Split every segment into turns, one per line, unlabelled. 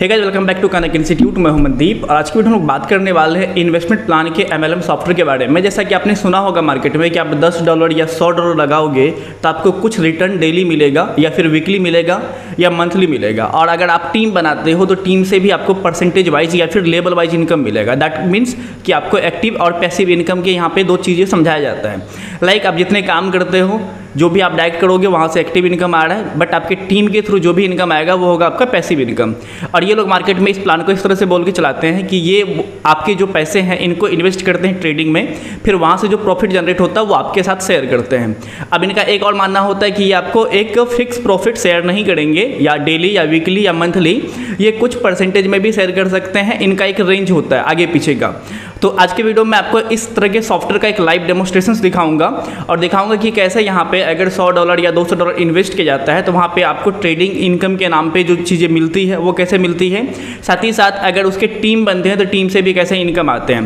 Hey guys welcome back to Kanak institute मैं हूँ मनदीप और आज की वीडियो हम लोग बात करने वाले हैं इन्वेस्टमेंट प्लान के एमएलएम सॉफ्टवेयर के बारे में। जैसा कि आपने सुना होगा मार्केट में कि आप 10 डॉलर या 100 डॉलर लगाओगे तो आपको कुछ रिटर्न डेली मिलेगा या फिर वीकली मिलेगा या मंथली मिलेगा। और अगर आप टीम बनाते हो तो टीम से भी आपको परसेंटेज वाइज या फिर लेवल वाइज इनकम मिलेगा। दैट मीन्स कि आपको एक्टिव और पैसिव इनकम के यहाँ पे दो चीज़ें समझाया जाता है। लाइक आप जितने काम करते हो जो भी आप डायरेक्ट करोगे, वहाँ से एक्टिव इनकम आ रहा है बट आपके टीम के थ्रू जो भी इनकम आएगा, वो होगा आपका पैसिव इनकम और ये लोग मार्केट में इस प्लान को इस तरह से बोल के चलाते हैं कि ये आपके जो पैसे हैं, इनको इन्वेस्ट करते हैं ट्रेडिंग में, फिर वहाँ से जो प्रॉफिट जनरेट होता है, वो आपके साथ शेयर करते हैं. अब इनका एक और मानना होता है कि ये आपको एक फिक्स प्रॉफिट शेयर नहीं करेंगे, या डेली या वीकली या मंथली ये कुछ परसेंटेज में भी शेयर कर सकते हैं, इनका एक रेंज होता है, आगे पीछे का. तो आज के वीडियो में आपको इस तरह के सॉफ्टवेयर का एक लाइव डेमोस्ट्रेशन दिखाऊँगा और दिखाऊँगा कि कैसे यहाँ पे अगर 100 डॉलर या 200 डॉलर इन्वेस्ट किया जाता है तो वहाँ पे आपको ट्रेडिंग इनकम के नाम पे जो चीज़ें मिलती है, वो कैसे मिलती है। साथ ही साथ अगर उसके टीम बनते हैं तो टीम से भी कैसे इनकम आते हैं।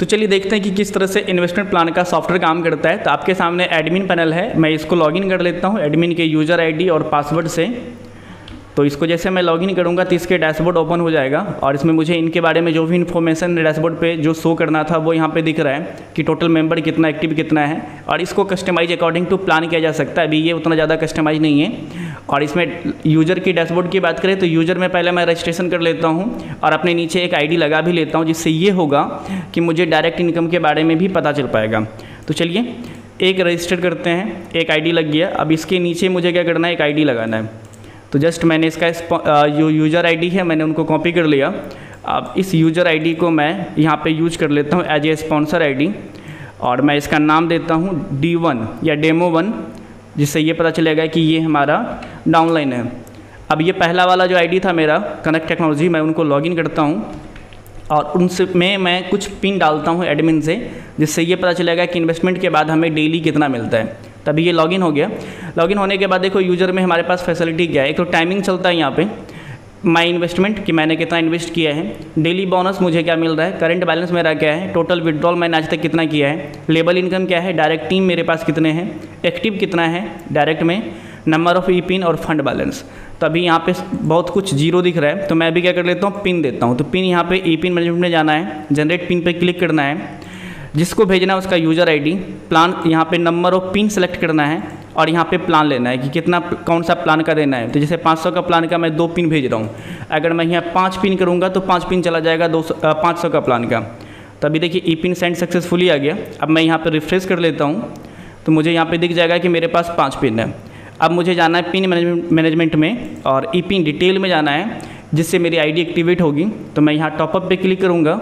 तो चलिए देखते हैं कि किस तरह से इन्वेस्टमेंट प्लान का सॉफ्टवेयर काम करता है। तो आपके सामने एडमिन पैनल है, मैं इसको लॉगिन कर लेता हूँ एडमिन के यूज़र आईडी और पासवर्ड से। तो इसको जैसे मैं लॉगिन करूँगा तो इसके डैशबोर्ड ओपन हो जाएगा और इसमें मुझे इनके बारे में जो भी इन्फॉर्मेशन डैशबोर्ड पे जो शो करना था वो यहाँ पे दिख रहा है कि टोटल मेंबर कितना एक्टिव कितना है और इसको कस्टमाइज अकॉर्डिंग टू प्लान किया जा सकता है। अभी ये उतना ज़्यादा कस्टमाइज नहीं है। और इसमें यूज़र की डैशबोर्ड की बात करें तो यूज़र में पहले मैं रजिस्ट्रेशन कर लेता हूँ और अपने नीचे एक आईडी लगा भी लेता हूँ, जिससे ये होगा कि मुझे डायरेक्ट इनकम के बारे में भी पता चल पाएगा। तो चलिए, एक रजिस्टर करते हैं, एक आईडी लग गया। अब इसके नीचे मुझे क्या करना है? एक आईडी लगाना है। तो जस्ट मैंने इसका जो यूज़र आईडी है, मैंने उनको कॉपी कर लिया। अब इस यूज़र आईडी को मैं यहाँ पे यूज़ कर लेता हूँ एज ए स्पॉन्सर आईडी और मैं इसका नाम देता हूँ डी वन या डेमो वन जिससे ये पता चलेगा कि ये हमारा डाउनलाइन है। अब ये पहला वाला जो आईडी था मेरा कनेक्ट टेक्नोलॉजी मैं उनको लॉगिन करता हूँ और उनसे में मैं कुछ पिन डालता हूँ एडमिन से, जिससे ये पता चलेगा कि इन्वेस्टमेंट के बाद हमें डेली कितना मिलता है। तभी ये लॉगिन हो गया। लॉगिन होने के बाद देखो यूज़र में हमारे पास फैसिलिटी क्या है? एक तो टाइमिंग चलता है यहाँ पे। माई इन्वेस्टमेंट कि मैंने कितना इन्वेस्ट किया है। डेली बोनस मुझे क्या मिल रहा है? करंट बैलेंस मेरा क्या है? टोटल विड्रॉल मैंने आज तक कितना किया है? लेबल इनकम क्या है? डायरेक्ट टीम मेरे पास कितने हैं? एक्टिव कितना है? डायरेक्ट में नंबर ऑफ़ ई पिन और फंड बैलेंस तो अभी यहाँ पे बहुत कुछ ज़ीरो दिख रहा है। तो मैं अभी क्या कर लेता हूँ? पिन देता हूँ। तो पिन यहाँ पे ई पिन मैनेजमेंट में जाना है। जनरेट पिन पे क्लिक करना है। जिसको भेजना है उसका यूज़र आईडी प्लान यहाँ पे नंबर ऑफ़ पिन सेलेक्ट करना है और यहाँ पे प्लान लेना है कि कितना कौन सा प्लान का देना है। तो जैसे 500 का प्लान का मैं दो पिन भेज रहा हूँ। अगर मैं यहाँ पाँच पिन करूँगा तो पाँच पिन चला जाएगा दो सौ का प्लान का। तो अभी देखिए ई पिन सेंड सक्सेसफुली आ गया। अब मैं यहाँ पर रिफ्रेश कर लेता हूँ। तो मुझे यहाँ पर दिख जाएगा कि मेरे पास पाँच पिन है। अब मुझे जाना है पिन मैनेजमेंट में और ई पिन डिटेल में जाना है, जिससे मेरी आईडी एक्टिवेट होगी। तो मैं यहाँ टॉपअप पे क्लिक करूँगा।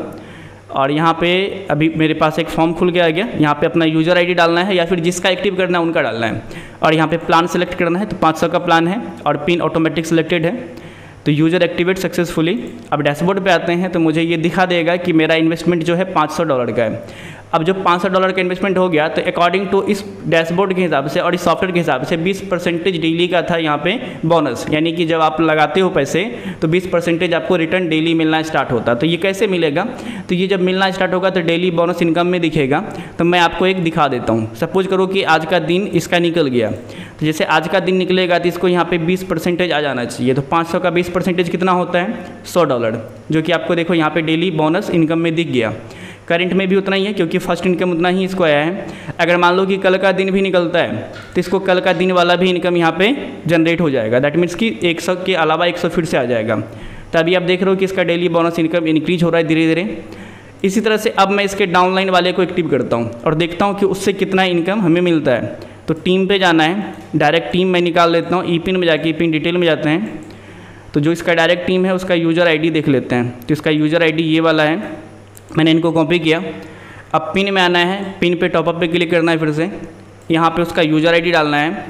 और यहाँ पे अभी मेरे पास एक फॉर्म खुल गया है यहाँ पे अपना यूज़र आईडी डालना है या फिर जिसका एक्टिव करना है उनका डालना है। और यहाँ पे प्लान सेलेक्ट करना है तो 500 का प्लान है और पिन ऑटोमेटिक सेलेक्टेड है। तो यूज़र एक्टिवेट सक्सेसफुली अब डैशबोर्ड पे आते हैं तो मुझे ये दिखा देगा कि मेरा इन्वेस्टमेंट जो है 500 डॉलर का है। अब जब 500 डॉलर का इन्वेस्टमेंट हो गया तो अकॉर्डिंग टू इस डैशबोर्ड के हिसाब से और इस सॉफ्टवेयर के हिसाब से 20 परसेंटेज डेली का था यहाँ पे बोनस यानी कि जब आप लगाते हो पैसे तो 20 परसेंटेज आपको रिटर्न डेली मिलना स्टार्ट होता। तो ये कैसे मिलेगा? तो ये जब मिलना स्टार्ट होगा तो डेली बोनस इनकम में दिखेगा। तो मैं आपको एक दिखा देता हूँ। सपोज़ करो कि आज का दिन इसका निकल गया। तो जैसे आज का दिन निकलेगा तो इसको यहाँ पे 20 परसेंटेज आ जाना चाहिए। तो 500 का 20 परसेंटेज कितना होता है? 100 डॉलर। जो कि आपको देखो यहाँ पे डेली बोनस इनकम में दिख गया। करंट में भी उतना ही है, क्योंकि फ़र्स्ट इनकम उतना ही इसको आया है। अगर मान लो कि कल का दिन भी निकलता है तो इसको कल का दिन वाला भी इनकम यहाँ पे जनरेट हो जाएगा। दैट मीन्स कि 100 के अलावा 100 फिर से आ जाएगा। तो अभी आप देख रहे हो कि इसका डेली बोनस इनकम इंक्रीज हो रहा है धीरे धीरे इसी तरह से अब मैं इसके डाउनलाइन वाले को एक्टिव करता हूँ और देखता हूँ कि उससे कितना इनकम हमें मिलता है। तो टीम पे जाना है डायरेक्ट टीम मैं निकाल लेता हूँ ई पिन में जाके ई पिन डिटेल में जाते हैं। तो जो इसका डायरेक्ट टीम है, उसका यूज़र आईडी देख लेते हैं। तो इसका यूज़र आईडी ये वाला है मैंने इनको कॉपी किया। अब पिन में आना है। पिन पे टॉपअप पे क्लिक करना है फिर से। यहाँ पे उसका यूज़र आईडी डालना है।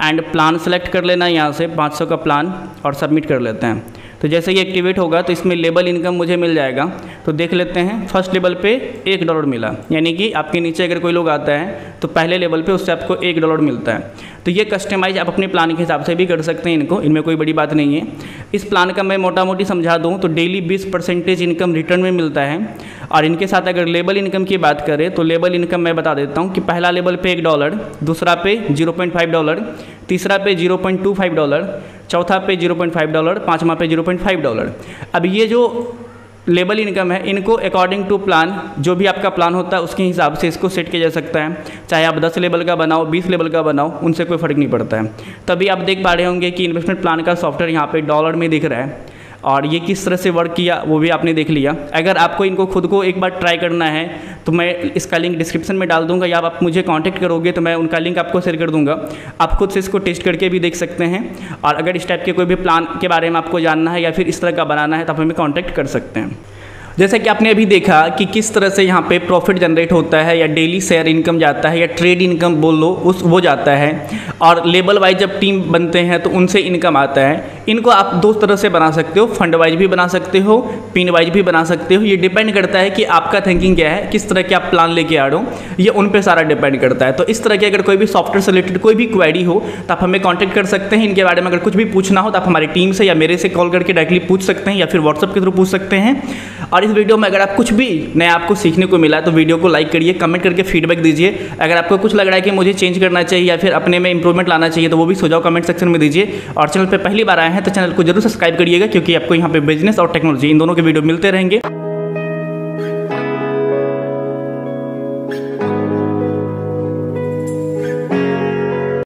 एंड प्लान सेलेक्ट कर लेना है यहाँ से। 500 का प्लान और सबमिट कर लेते हैं। तो जैसे ही एक्टिवेट होगा तो इसमें लेबल इनकम मुझे मिल जाएगा। तो देख लेते हैं फ़र्स्ट लेवल पे एक डॉलर मिला। यानी कि आपके नीचे अगर कोई लोग आता है तो पहले लेवल पे उससे आपको एक डॉलर मिलता है। तो ये कस्टमाइज आप अपने प्लान के हिसाब से भी कर सकते हैं इनको, इनमें कोई बड़ी बात नहीं है। इस प्लान का मैं मोटा मोटी समझा दूँ तो डेली बीस परसेंटेज इनकम रिटर्न में मिलता है। और इनके साथ अगर लेबल इनकम की बात करें तो लेबल इनकम मैं बता देता हूँ कि पहला लेवल पे एक डॉलर दूसरा पे ज़ीरो पॉइंट फाइव डॉलर तीसरा पे zero point two five dollar चौथा पे 0.5 डॉलर, पाँचवा पे 0.5 डॉलर। अब ये जो लेबल इनकम है, इनको अकॉर्डिंग टू प्लान जो भी आपका प्लान होता है, उसके हिसाब से इसको सेट किया जा सकता है। चाहे आप 10 लेवल का बनाओ 20 लेवल का बनाओ, उनसे कोई फ़र्क नहीं पड़ता है। तभी आप देख पा रहे होंगे कि इन्वेस्टमेंट प्लान का सॉफ्टवेयर यहाँ पे डॉलर में दिख रहा है। और ये किस तरह से वर्क किया, वो भी आपने देख लिया। अगर आपको इनको खुद को एक बार ट्राई करना है तो मैं इसका लिंक डिस्क्रिप्शन में डाल दूँगा। या आप मुझे कांटेक्ट करोगे तो मैं उनका लिंक आपको शेयर कर दूँगा। आप खुद से इसको टेस्ट करके भी देख सकते हैं। और अगर इस टाइप के कोई भी प्लान के बारे में आपको जानना है, या फिर इस तरह का बनाना है तो आप हमें कॉन्टैक्ट कर सकते हैं। जैसा कि आपने अभी देखा कि किस तरह से यहाँ पे प्रॉफिट जनरेट होता है, या डेली शेयर इनकम जाता है, या ट्रेड इनकम बोल लो उस, वो जाता है। और लेबल वाइज जब टीम बनते हैं तो उनसे इनकम आता है। इनको आप दो तरह से बना सकते हो फंड वाइज भी बना सकते हो पिन वाइज भी बना सकते हो। ये डिपेंड करता है कि आपका थिंकिंग क्या है, किस तरह के आप प्लान लेके आ रहे हो, ये उन पर सारा डिपेंड करता है। तो इस तरह की अगर कोई भी सॉफ्टवेयर से रिलेटेड कोई भी क्वेरी हो तो आप हमें कॉन्टैक्ट कर सकते हैं। इनके बारे में अगर कुछ भी पूछना हो तो आप हमारी टीम से या मेरे से कॉल करके डायरेक्टली पूछ सकते हैं या फिर व्हाट्सअप के थ्रू पूछ सकते हैं। और इस वीडियो में अगर आप कुछ भी नया आपको सीखने को मिला तो वीडियो को लाइक करिए कमेंट करके फीडबैक दीजिए। अगर आपको कुछ लग रहा है कि मुझे चेंज करना चाहिए या फिर अपने में इंप्रूवमेंट लाना चाहिए तो वो भी सुझाव कमेंट सेक्शन में दीजिए। और चैनल पर पहली बार आए हैं तो चैनल को ज़रूर सब्सक्राइब करिएगा, क्योंकि आपको यहाँ पे बिज़नेस और टेक्नोलॉजी इन दोनों के वीडियो मिलते रहेंगे।